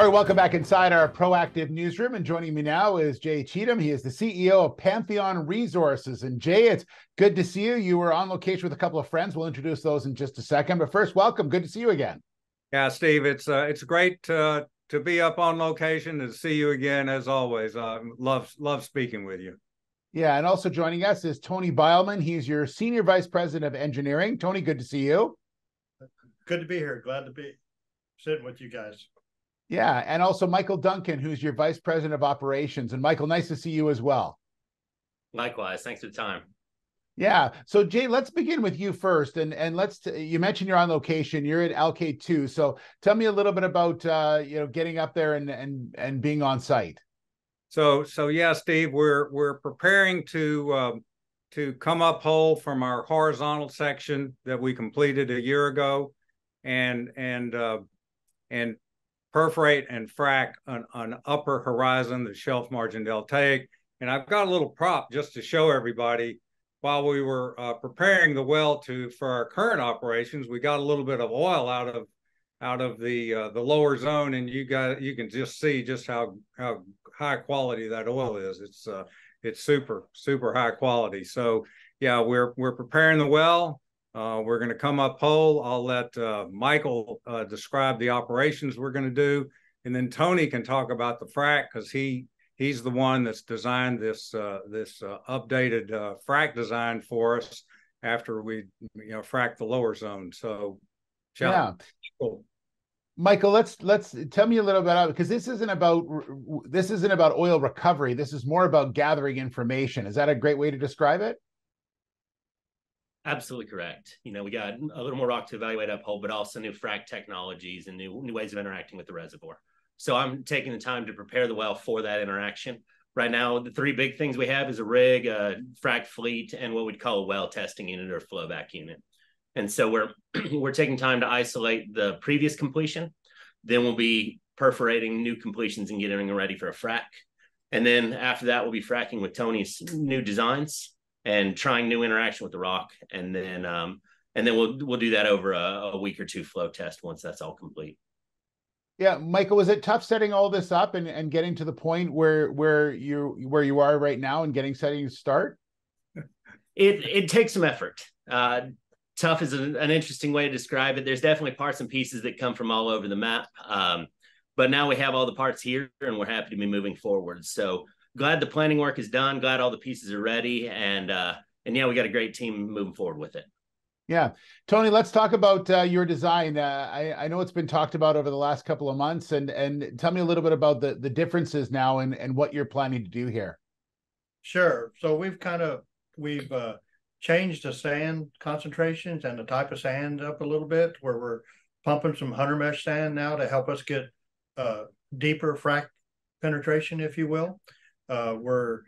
All right, welcome back inside our proactive newsroom. And joining me now is Jay Cheatham. He is the CEO of Pantheon Resources. And Jay, it's good to see you. You were on location with a couple of friends. We'll introduce those in just a second. But first, welcome. Good to see you again. Yeah, Steve, it's uh, it's great to to be up on location and see you again as always. Uh, love love speaking with you. Yeah, and also joining us is Tony Beilman. He's your senior vice president of engineering. Tony, good to see you. Good to be here. Glad to be sitting with you guys. Yeah, and also Michael Duncan, who's your vice president of operations. And Michael, nice to see you as well. Likewise, thanks for the time. Yeah. So Jay, let's begin with you first, and and let's. T- you mentioned you're on location. You're at LK two. So tell me a little bit about uh, you know getting up there and and and being on site. So so yeah, Steve, we're we're preparing to um, to come up hole from our horizontal section that we completed a year ago, and and uh, and perforate and frac an, an upper horizon, the shelf margin deltaic. And I've got a little prop just to show everybody. While we were uh, preparing the well to for our current operations, we got a little bit of oil out of out of the uh, the lower zone, and you got you can just see just how how high quality that oil is. It's uh, it's super super high quality. So yeah, we're we're preparing the well. Uh, we're going to come up hole. I'll let uh, Michael uh, describe the operations we're going to do, and then Tony can talk about the frac because he he's the one that's designed this uh, this uh, updated uh, frac design for us after we you know frac the lower zone. So, yeah. Cool. Michael, let's let's tell me a little bit about because this isn't about this isn't about oil recovery. This is more about gathering information. Is that a great way to describe it? Absolutely correct. You know, we got a little more rock to evaluate up hole, but also new frac technologies and new new ways of interacting with the reservoir. So I'm taking the time to prepare the well for that interaction. Right now, the three big things we have is a rig, a frac fleet, and what we'd call a well testing unit or flowback unit. And so we're we're taking time to isolate the previous completion. Then we'll be perforating new completions and getting ready for a frac. And then after that, we'll be fracking with Tony's new designs and trying new interaction with the rock, and then um, and then we'll we'll do that over a, a week or two flow test once that's all complete. Yeah, Michael, was it tough setting all this up and, and getting to the point where where you where you are right now and getting setting to start? It it takes some effort. Uh, tough is an, an, interesting way to describe it. There's definitely parts and pieces that come from all over the map. Um, but now we have all the parts here and we're happy to be moving forward. So glad the planning work is done. Glad all the pieces are ready, and uh, and yeah, we got a great team moving forward with it. Yeah, Tony, let's talk about uh, your design. Uh, I, I know it's been talked about over the last couple of months, and and tell me a little bit about the the differences now and and what you're planning to do here. Sure. So we've kind of we've uh, changed the sand concentrations and the type of sand up a little bit, where we're pumping some hundred mesh sand now to help us get uh, deeper frac penetration, if you will. Uh, we're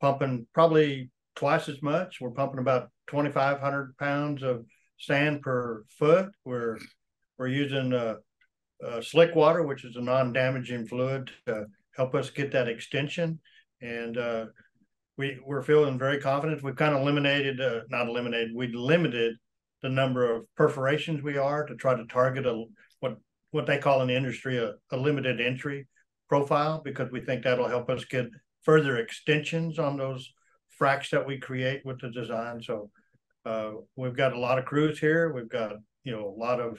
pumping probably twice as much. We're pumping about 2,500 pounds of sand per foot. We're we're using uh, uh, slick water, which is a non-damaging fluid, to help us get that extension. And uh, we we're feeling very confident. We've kind of eliminated, uh, not eliminated, we limited the number of perforations we are to try to target a what what they call in the industry a, a limited entry profile because we think that'll help us get further extensions on those fracs that we create with the design. So uh, we've got a lot of crews here. We've got you know a lot of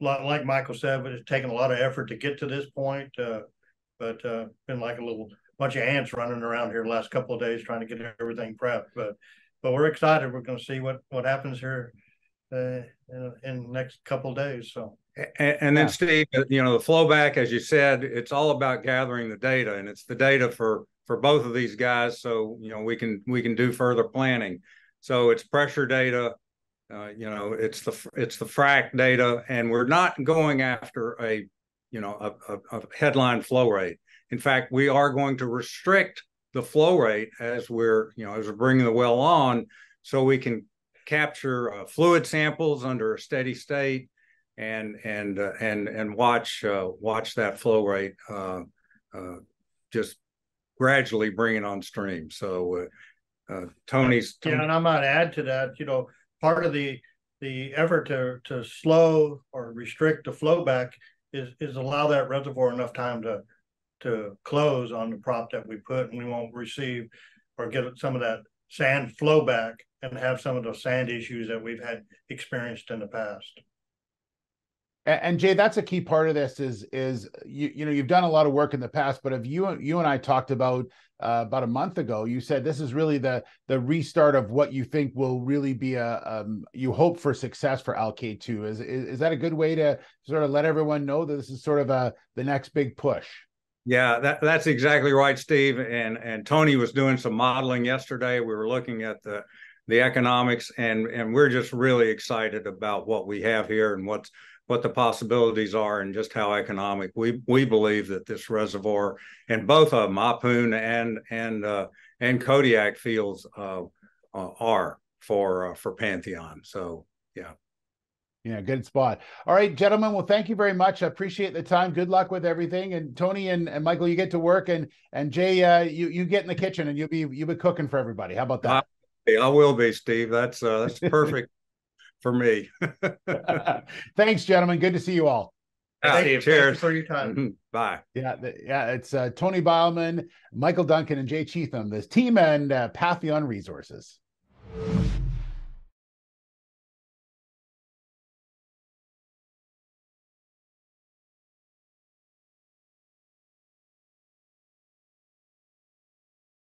lot like Michael said, but it's taken a lot of effort to get to this point. Uh, but uh, been like a little bunch of ants running around here the last couple of days trying to get everything prepped. But but we're excited. We're going to see what what happens here uh, in, in the next couple of days. So. And, and then, yeah. Steve, you know, the flow back, as you said, it's all about gathering the data, and it's the data for for both of these guys. So you know we can we can do further planning. So it's pressure data uh, you know it's the it's the frac data and we're not going after a you know a, a, a, headline flow rate. In fact we are going to restrict the flow rate as we're you know as we're bringing the well on so we can capture uh, fluid samples under a steady state and and uh, and and watch uh, watch that flow rate uh, uh, just gradually bringing on stream. So uh, uh, Tony's, Tony... yeah, and I might add to that. You know, part of the the effort to to slow or restrict the flow back is, is allow that reservoir enough time to, to close on the prop that we put and we won't receive or get some of that sand flow back and have some of those sand issues that we've had experienced in the past. And, Jay, that's a key part of this. Is is you you know you've done a lot of work in the past, but if you you and I talked about uh, about a month ago, you said this is really the the restart of what you think will really be a um, you hope for success for Alkaid two. Is, is is that a good way to sort of let everyone know that this is sort of a the next big push? Yeah, that, that's exactly right, Steve. And and Tony was doing some modeling yesterday. We were looking at the the economics, and and we're just really excited about what we have here and what's what the possibilities are and just how economic we we believe that this reservoir and both of them, and and uh, and Kodiak fields uh, uh, are for uh, for Pantheon. So yeah. Yeah, good spot. All right, gentlemen. Well, thank you very much. I appreciate the time. Good luck with everything. And Tony and, and Michael, you get to work, and and Jay, uh, you you get in the kitchen and you'll be you'll be cooking for everybody. How about that? I will be, Steve. That's uh, that's perfect for me. Thanks, gentlemen. Good to see you all. Thank you, Cheers for your time. Mm-hmm. Bye. Yeah, yeah. It's uh, Tony Beilman, Michael Duncan, and Jay Cheatham, this team and uh, Pantheon Resources.